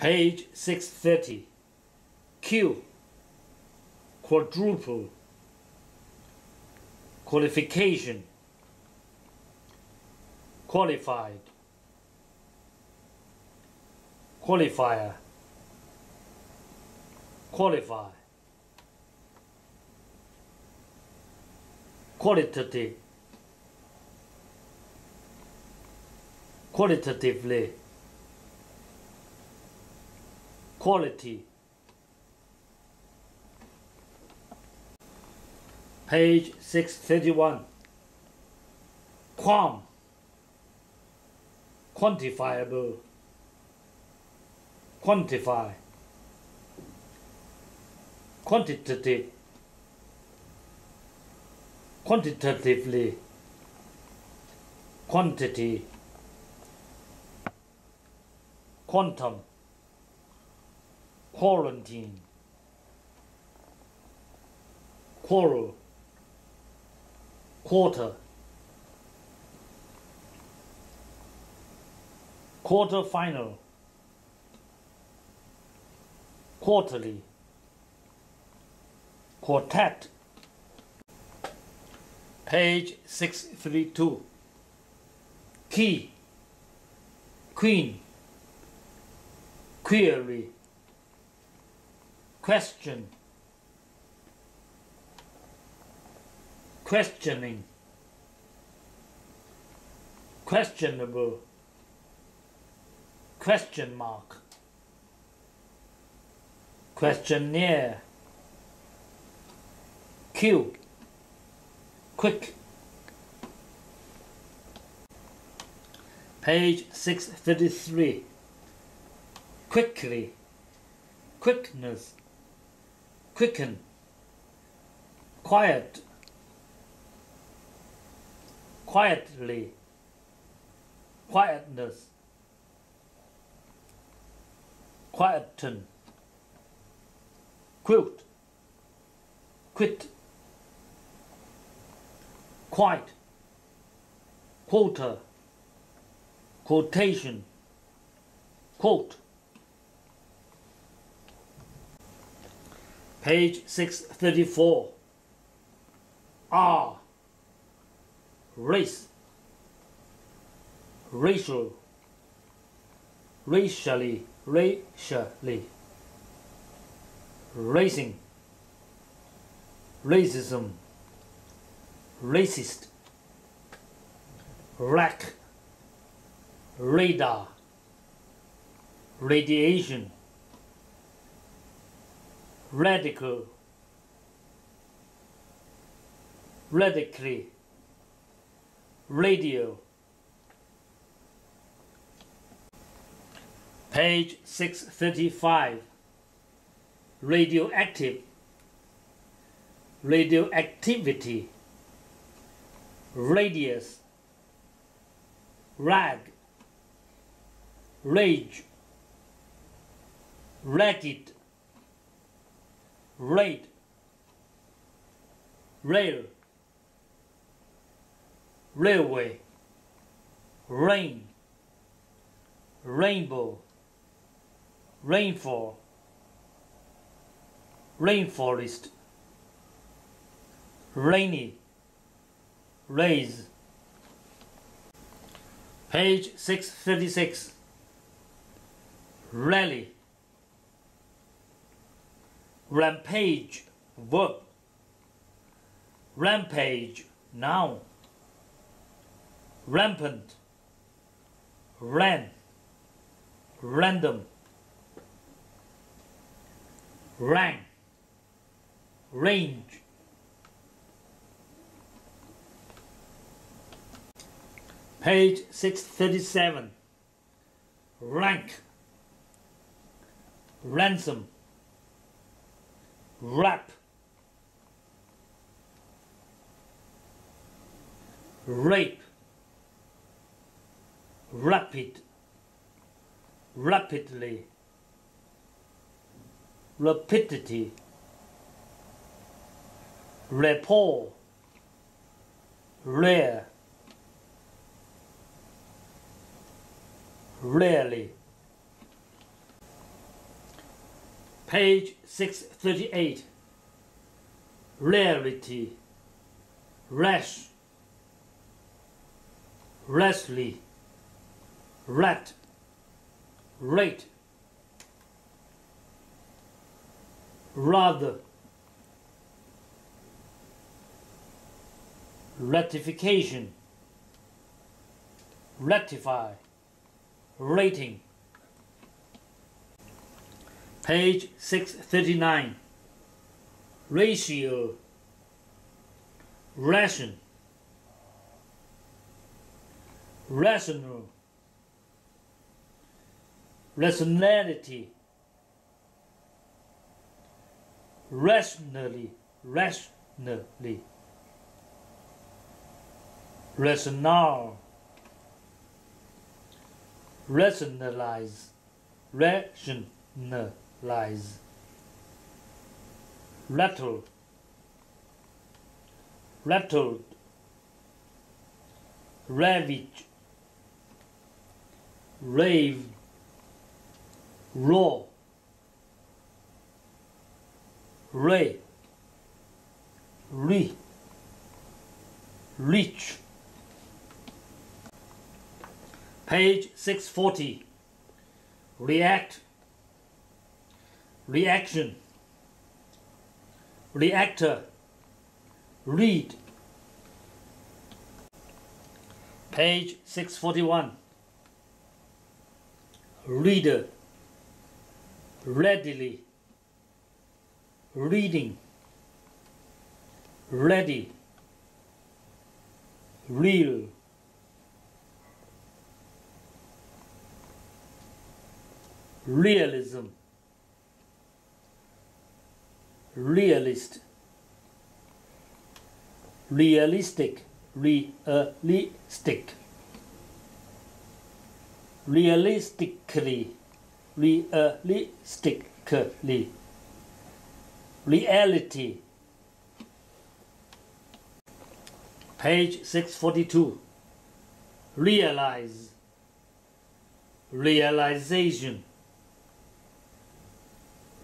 Page 630. Q. Quadruple. Qualification. Qualified. Qualifier. Qualify. Qualitative. Qualitatively. Quality. Page 631. Quam. Quantifiable. Quantify. Quantitative. Quantitatively. Quantity. Quantum. Quarantine. Quarrel. Quarter. Quarter final. Quarterly. Quartet. Page 632. Quay. Queen. Query. Question. Questioning. Questionable. Question mark. Questionnaire. Q. Quick. Page 633. Quickly. Quickness. Quicken. Quiet. Quietly. Quietness. Quieten. Quilt. Quit. Quite. Quota. Quotation. Quote. Page 634. R. Race. Racial. Racially. Racially. Racing. Racism. Racist. Rack. Radar. Radiation radical, radically, radio. Page 635, radioactive, radioactivity, radius, rag, rage, ragged, raid, rail, railway, rain, rainbow, rainfall, rainforest, rainy, raise. Page 636. Rally. Rampage, verb. Rampage, noun. Rampant, ran, random. Rang, range. Page 637. Rank, ransom rap. Rape. Rapid. Rapidly. Rapidity. Rapport. Rare. Rarely Page 638. Rarity. Rash. Rashly. Rat. Rate. Rather. Ratification. Rectify. Rating. Page 639. Ratio. Ration. Rational. Rationality. Rationally. Rationally. Rational. Rationalize. Rational lies. Rattle, rattled, ravage, rave, raw, ray, re, reach. Page 640. React reaction, reactor, read. Page 641. Reader, readily, reading, ready, real. Realism realist. Realistic. Realistic. Realistically. Realistically. Reality. Page 642 realize. Realization.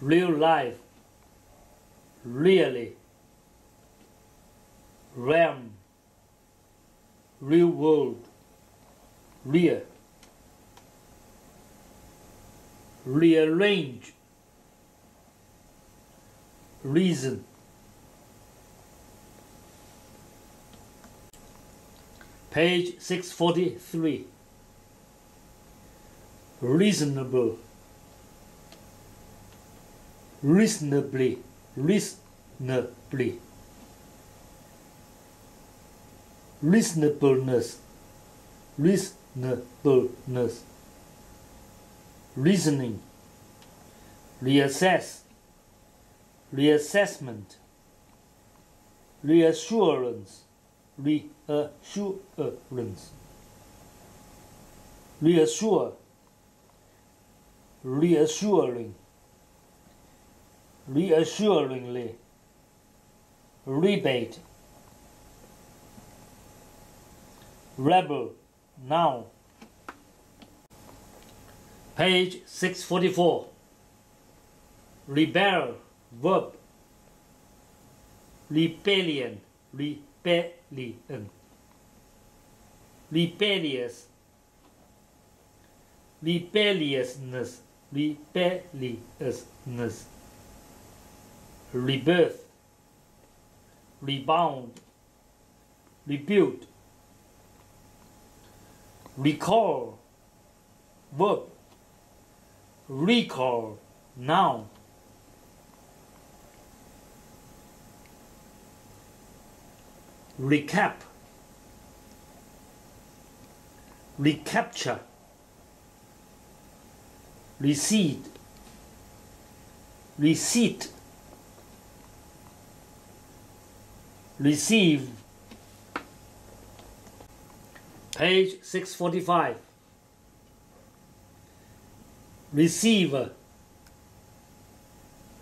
Real life really, realm, real world, real, rearrange, reason. Page 643. Reasonable. Reasonably reasonably. Reasonableness, reasonableness, reasoning, reassess, reassessment, reassurance, reassurance, reassure, reassuring reassuringly, rebate, rebel, now. Page 644. Rebel, verb. Rebellion, rebellion. Rebellious, rebelliousness, rebelliousness rebirth, rebound, rebuild, recall, verb, recall, noun. Recap, recapture, recede, receipt, receive. Page 645 Receive.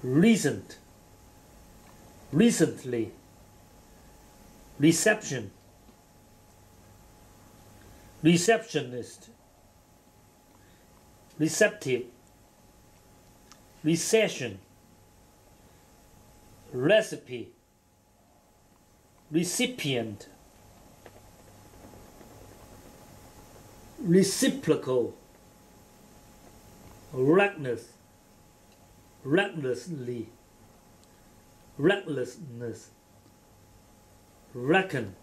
recent. Recently. Reception. Receptionist. Receptive. Recession. Recipe, recipient, reciprocal, reckless, recklessly, recklessness, reckon,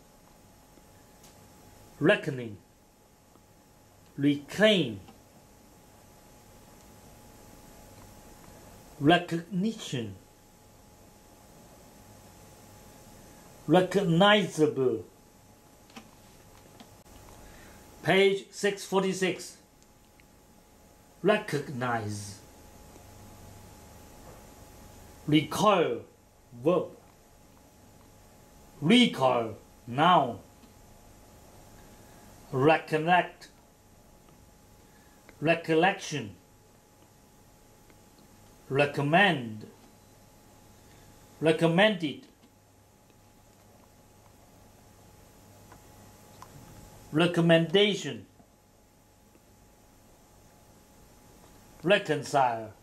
reckoning, reclaim, recognition, recognizable. Page 646. Recognize. Recoil, verb. Recoil, noun. Recollect. Recollection. Recommend. Recommended. Recommendation, reconcile.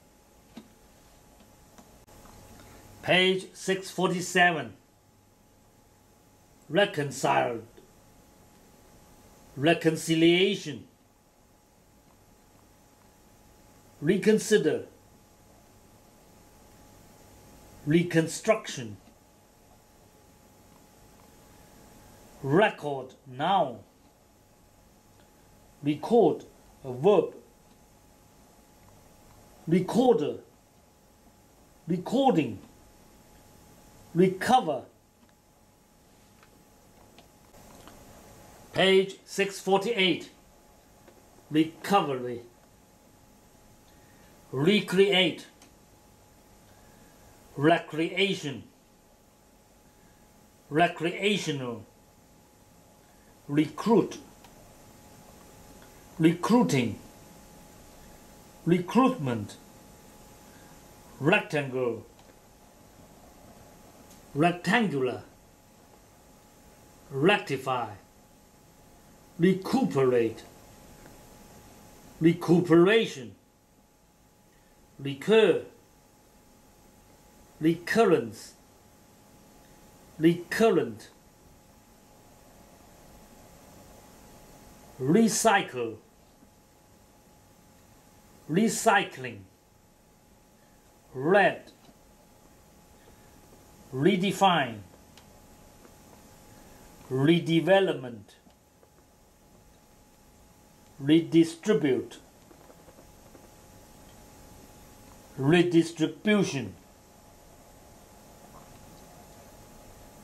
Page 647. Reconciled. Reconciliation. Reconsider. Reconstruction. Record now record a verb. Recorder. Recording. Recover. Page 648 recovery. Recreate. Recreation. Recreational. Recruit recruiting, recruitment, rectangle, rectangular, rectify, recuperate, recuperation, recur, recurrence, recurrent, recycle recycling, red, redefine, redevelopment, redistribute, redistribution,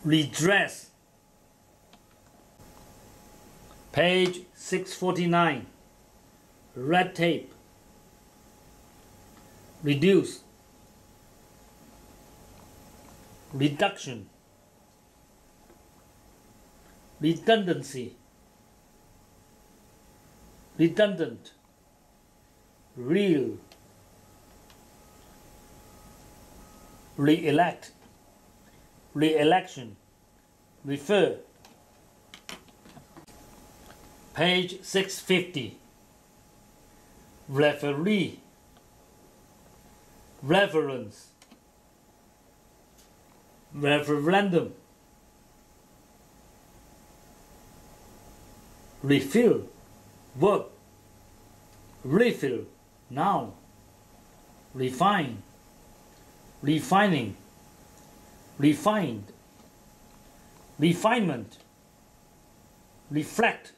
redress. Page 649, red tape reduce reduction redundancy redundant real re-elect re-election refer. Page 650 referee reverence, referendum, refill, verb, refill, noun, refine, refining, refined, refinement, reflect,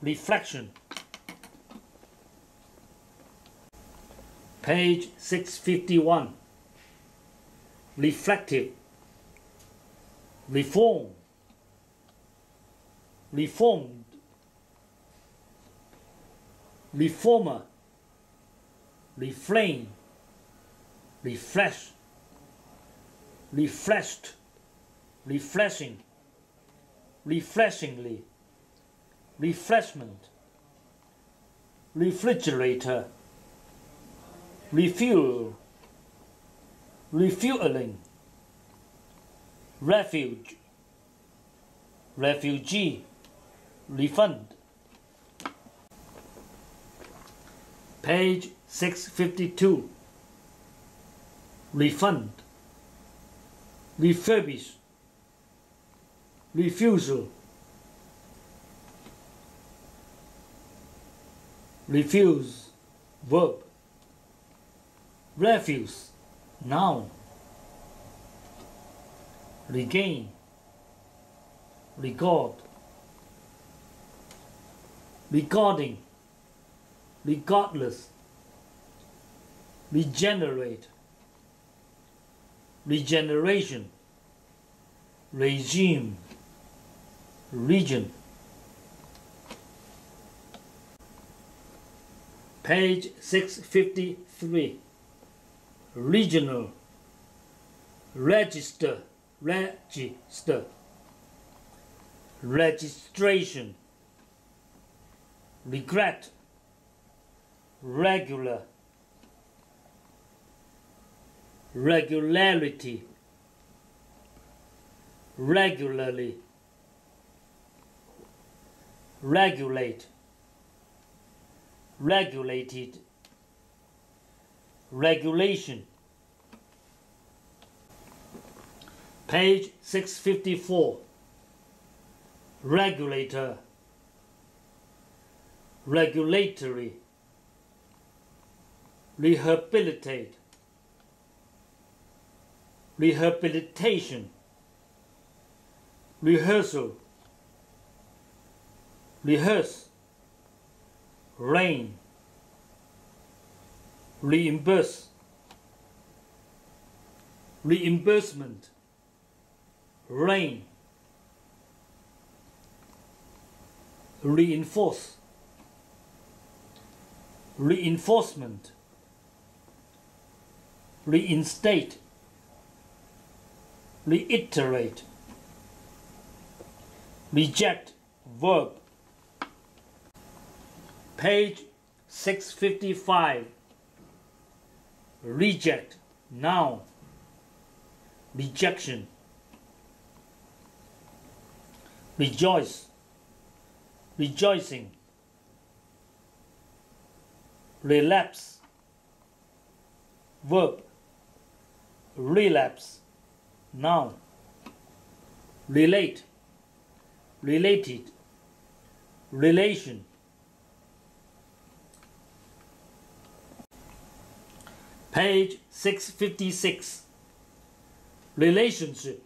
reflection. Page 651. Reflective. Reform. Reformed. Reformer. Reflame. Refresh. Refreshed. Refreshing. Refreshingly. Refreshment. Refrigerator refuel, refueling, refuge, refugee, refund. Page 652. Refund, refurbish, refusal, refuse, verb, refuse, noun, regain, record, recording, regardless, regenerate, regeneration, regime, region. Page 653. Regional. Register. Register. Registration. Regret. Regular. Regularity. Regularly. Regulate regulated regulation. Page 654 regulator. Regulatory. Rehabilitate. Rehabilitation. Rehearsal. Rehearse. Reign reimburse. Reimbursement. Rein reinforce. Reinforcement. Reinstate. Reiterate. Reject verb. Page 655 reject noun rejection rejoice rejoicing relapse verb relapse noun relate related relation page 656 relationship.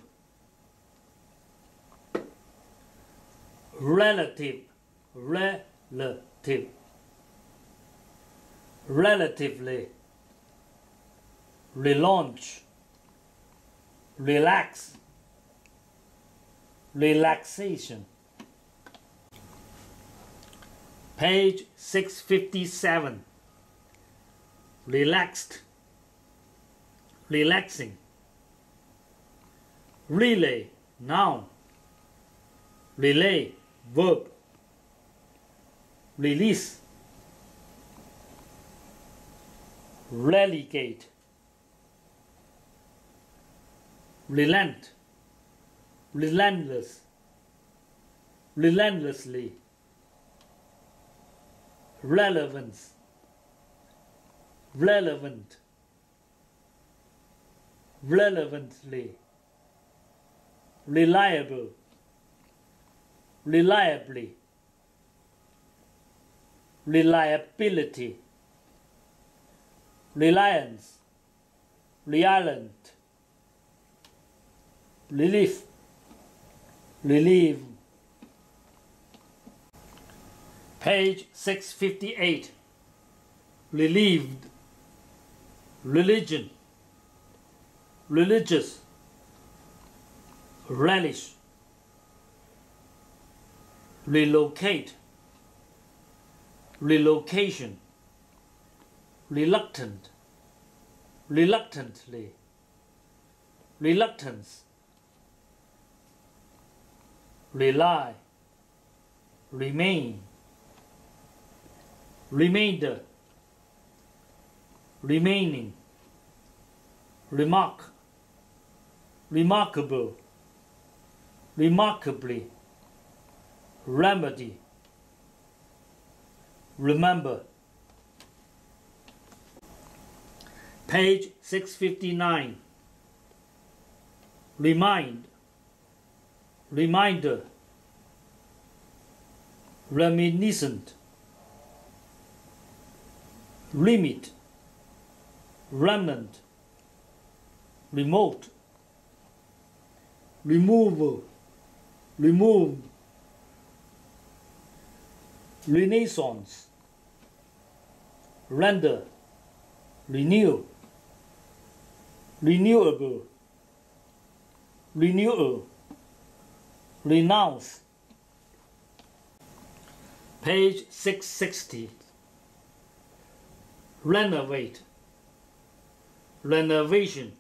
Relative. Relative. Relatively. Relaunch. Relax. Relaxation. Page 657 relaxed relaxing. Relay noun. Relay verb. Release. Relegate. Relent. Relentless. Relentlessly. Relevance. Relevant relevantly reliable reliably reliability reliance reliant relief relieve. Page 658 relieved. Religion religious relish relocate relocation reluctant reluctantly reluctance rely remain remainder remaining remark remarkable. Remarkably. Remedy. Remember. Page 659 remind, reminder, reminiscent, limit, remnant, remote, removal, remove, renaissance, render, renew, renewable, renewal, renounce. Page 660. Renovate, renovation,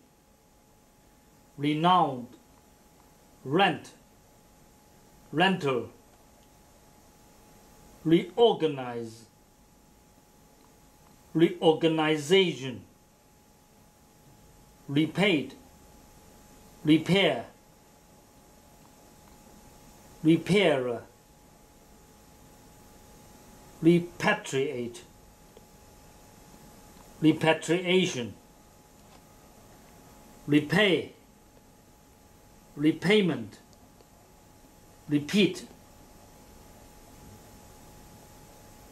renowned, rent, rental, reorganize, reorganization, repaid, repair, repairer, repatriate, repatriation, repay, repayment, repeat,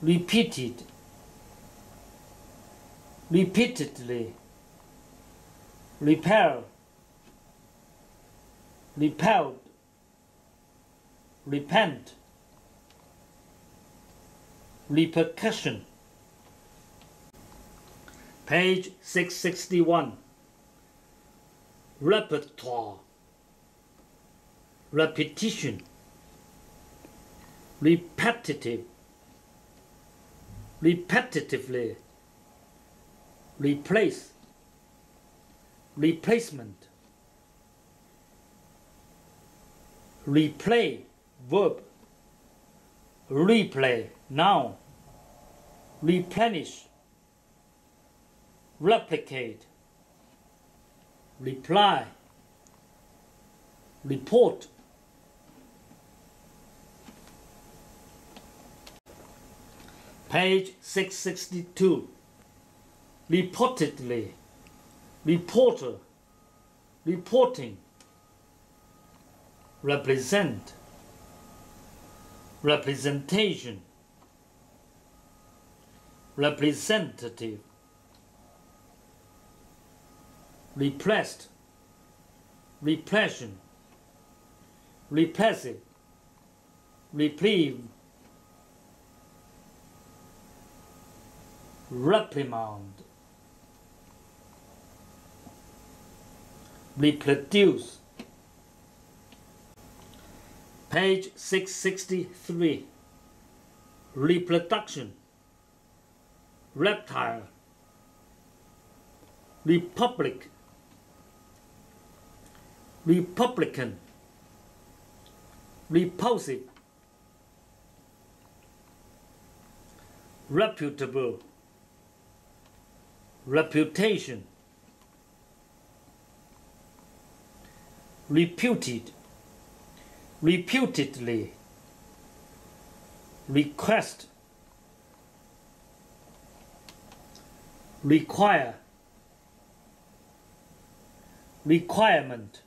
repeated, repeatedly, repel, repelled, repent, repercussion. Page 661. Repertoire, repetition, repetitive, repetitively, replace, replacement, replay, verb, replay, noun, replenish, replicate, reply, report. Page 662. Reportedly, reporter, reporting, represent, representation, representative, repressed, repression, repressive, reprieve, reprimand, reproduce. Page 663. Reproduction. Reptile. Republic. Republican. Repulsive. Reputable. Reputation. Reputed. Reputedly. Request. Require. Requirement.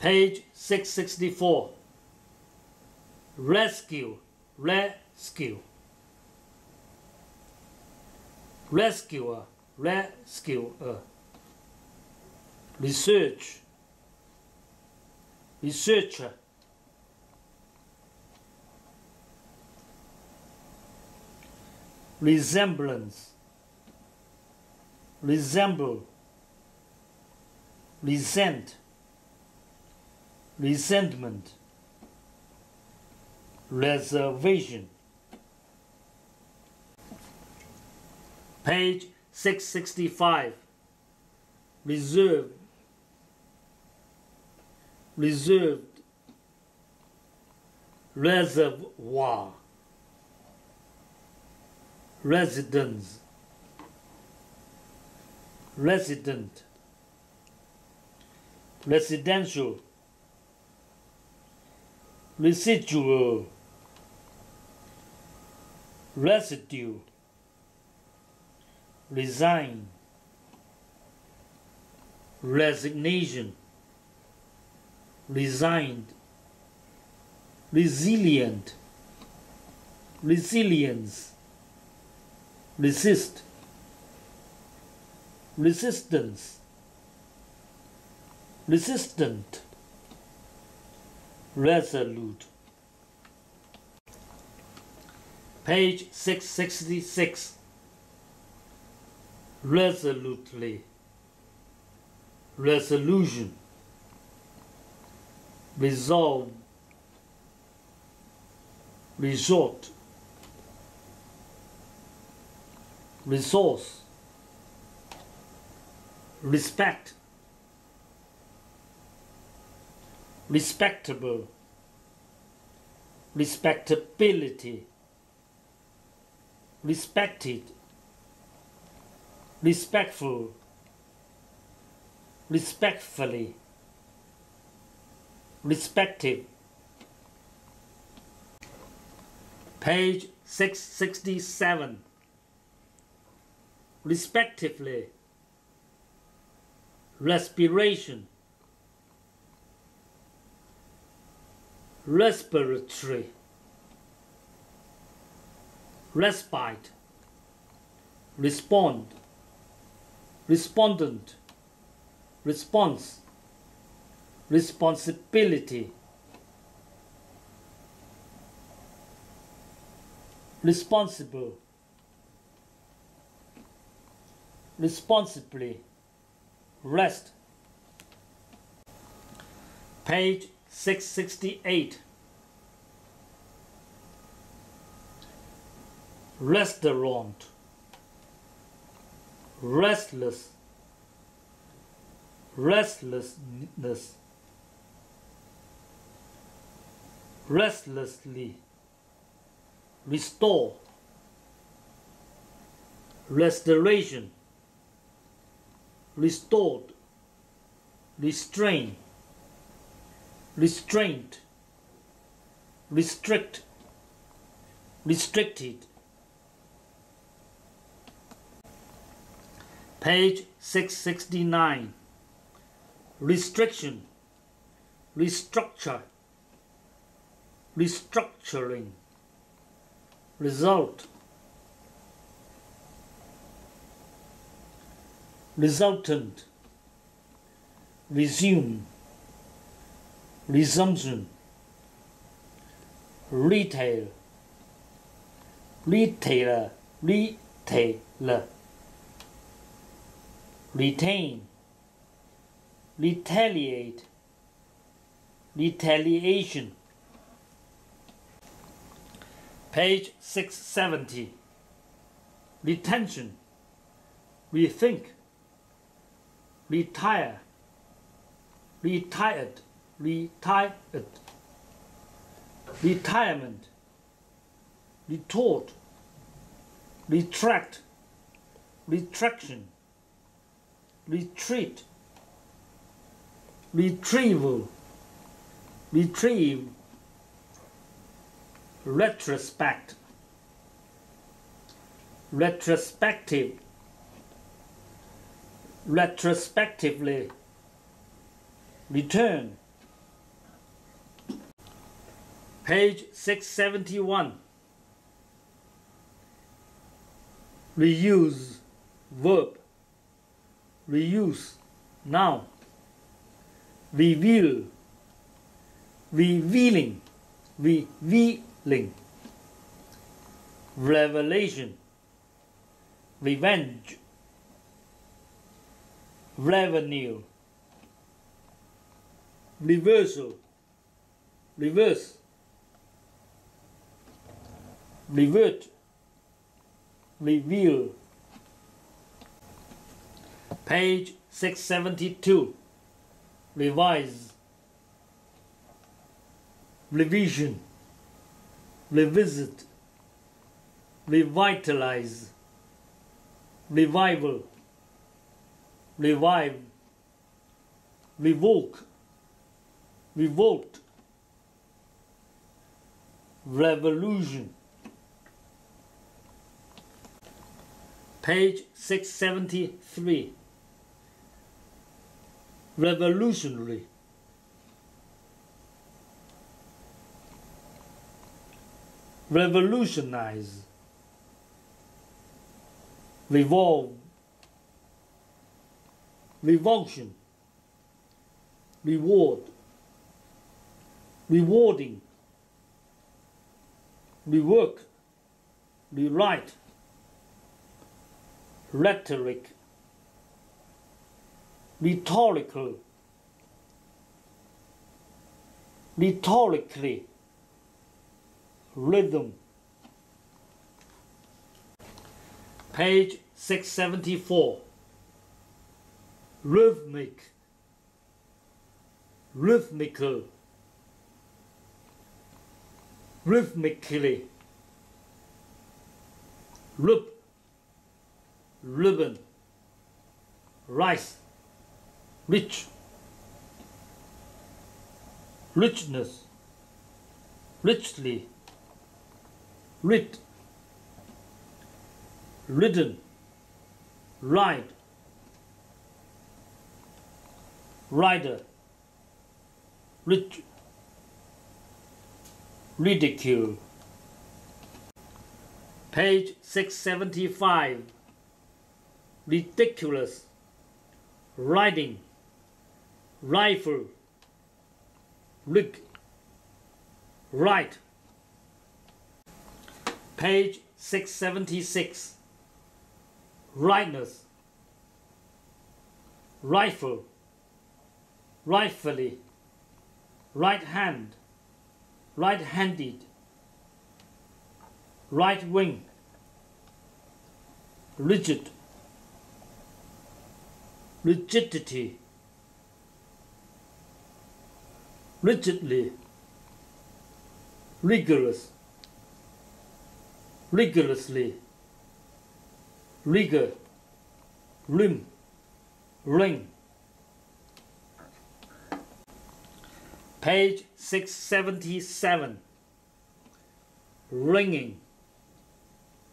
Page 664. Rescue. Rescue. Rescuer. Rescuer. Research. Researcher. Resemblance. Resemble. Resent. Resentment. Reservation. Page 665. Reserve. Reserved. Reservoir. Residence. Resident. Residential. Residual. Residue. Resign. resignation, resigned, resilient, resilience, resist, resistance, resistant, resolute. Page 666. Resolutely. Resolution. Resolve. Resort. Resource. Respect. Respectable. Respectability respected, respectful, respectfully, respective. Page 667. Respectively, respiration, respiratory. Respite, respond, respondent, response, responsibility, responsible, responsibly, rest. Page 668. restaurant restless restlessness restlessly restore restoration restored restrain restraint restrict restricted Page 669. Restriction, restructure, restructuring, result, resultant, resume, resumption, retail, retailer, retailer retain, retaliate, retaliation. Page 670. Retention, rethink, retire, retired, retired, retirement, retort, retract, retraction retreat, retrieval, retrieve, retrospect, retrospective, retrospectively, return. Page 671. Reuse. Verb reuse now. We will. We reveal revealing revealing revelation. Revenge. Revenue. Reversal. Reverse. Revert. Reveal Page 672. Revise. Revision. Revisit. Revitalize. Revival. Revive. Revoke. Revolt. Revolution. Page 673 revolutionary, revolutionize, revolve, revulsion, reward, rewarding, rework, rewrite, rhetoric, rhetorical, rhetorically, rhythm. Page 674. Rhythmic, rhythmical, rhythmically, rib, ribbon, rice, rich, richness, richly, rid, ridden, ride, rider, rich, ridicule. Page 675. Ridiculous. Riding. Rifle. Rig. Right. Page 676. Rightness. Rifle. Rightfully. Right hand. Right handed. Right wing. Rigid. Rigidity. Rigidly. Rigorous. Rigorously. Rigor. Rim. Ring. Page 677. Ringing.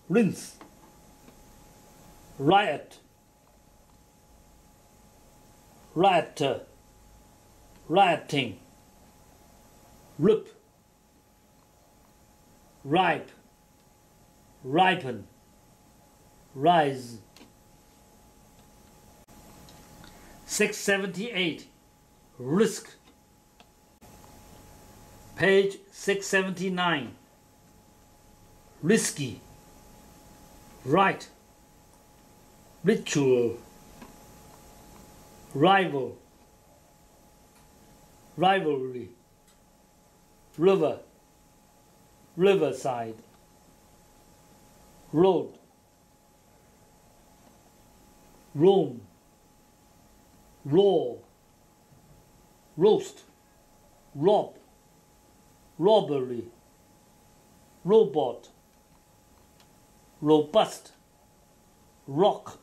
Rinse. Riot. Rioter. Rioting. Rip. Ripe. Ripen. Rise. 678. Risk. Page 679. Risky. Rite. Ritual. Rival. Rivalry. River. Riverside. Road. room, Raw. Roast. Rob robbery, robot, robust, rock.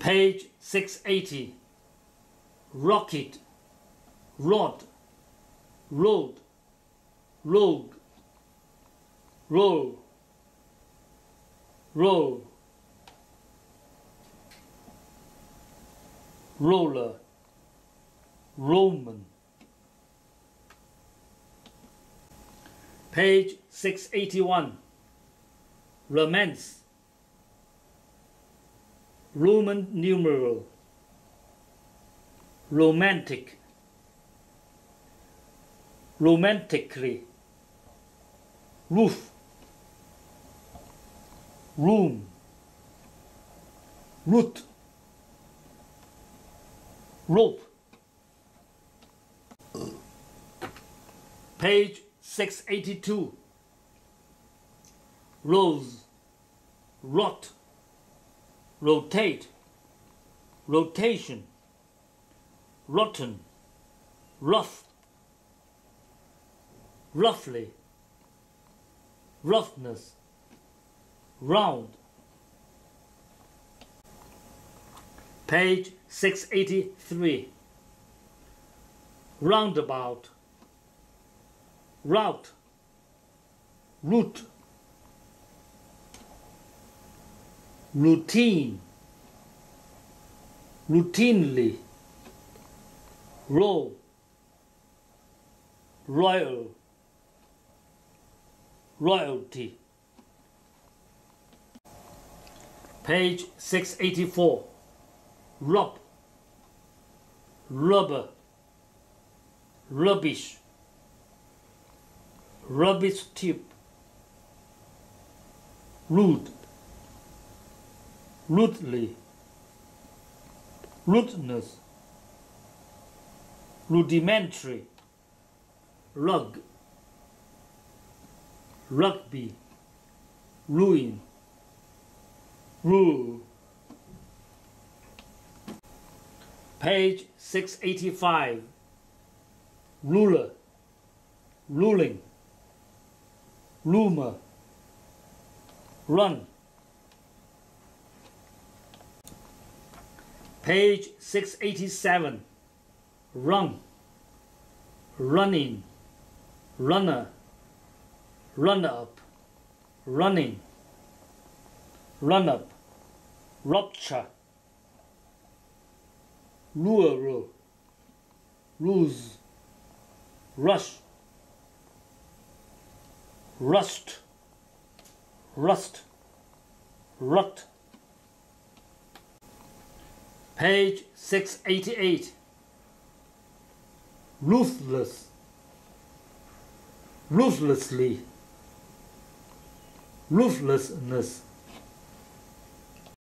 Page 680. Rocket, rod, rode, rogue, role, roll, roller, Roman. Page 681. Romance. Roman numeral. Romantic. Romantically. Roof. Room. Root. Rope. Page 682. Rose, rot, rotate, rotation, rotten, rough, roughly, roughness, round. Page 683. Roundabout. Route, route, routine, routinely, roll, royal, royalty. Page 684. Rub, rubber, rubbish, rubbish tip, rude, rudely, rudeness, rudimentary, rug, rugby, ruin, rule. Page 685. Ruler, ruling, rumor, run. Page 687. Run, running, runner, run up, running, run up, rupture, rural, ruse, rush, rust, rust, rut. Page 688. Ruthless, ruthlessly, ruthlessness,